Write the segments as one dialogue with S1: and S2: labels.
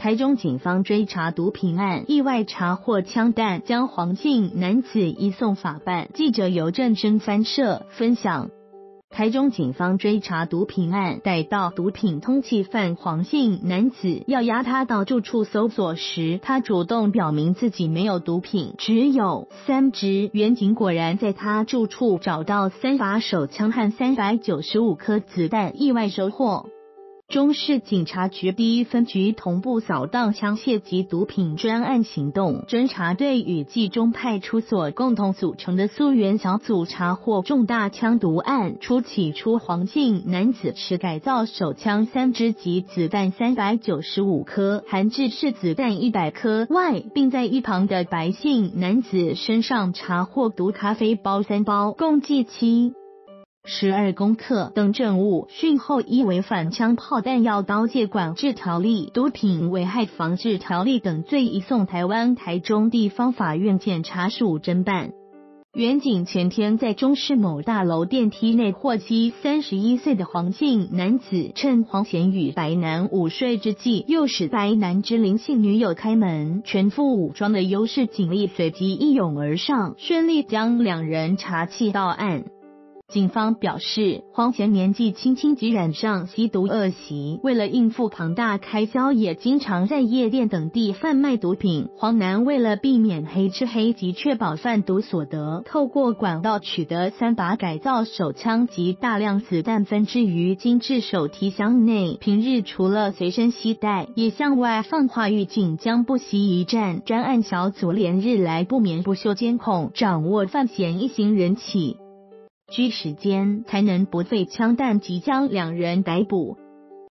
S1: 台中警方追查毒品案，意外查获枪弹，将黄姓男子移送法办。记者尤正生翻社分享：台中警方追查毒品案，逮到毒品通缉犯黄姓男子，要押他到住处搜索时，他主动表明自己没有毒品，只有三支。原警果然在他住处找到三把手枪和三百九十五颗子弹，意外收获。中市警察局第一分局同步扫荡枪械及毒品专案行动，侦查队与冀中派出所共同组成的溯源小组查获重大枪毒案，初起出黄姓男子持改造手枪三支及子弹三百九十五颗，含制式子弹一百颗外，并在一旁的白姓男子身上查获毒咖啡包三包，共计七。十二公克等证物，讯后依违反枪炮弹药刀械管制条例、毒品危害防治条例等罪，移送台湾台中地方法院检察署侦办。原警前天在中市某大楼电梯内获悉，三十一岁的黄姓男子趁黄贤与白男午睡之际，诱使白男之林姓女友开门，全副武装的优势警力随即一拥而上，顺利将两人查缉到案。警方表示，黄贤年纪轻轻即染上吸毒恶习，为了应付庞大开销，也经常在夜店等地贩卖毒品。黄男为了避免黑吃黑及确保贩毒所得，透过管道取得三把改造手枪及大量子弹分置于精致手提箱内。平日除了随身携带，也向外放话预警将不惜一战。专案小组连日来不眠不休监控，掌握犯嫌一行人起。需时间才能不被枪弹，即将两人逮捕。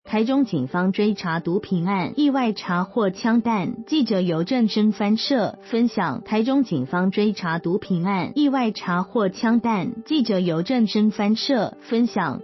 S1: 台中警方追查毒品案，意外查获枪弹。记者由正生翻社分享：台中警方追查毒品案，意外查获枪弹。记者由正生翻社分享。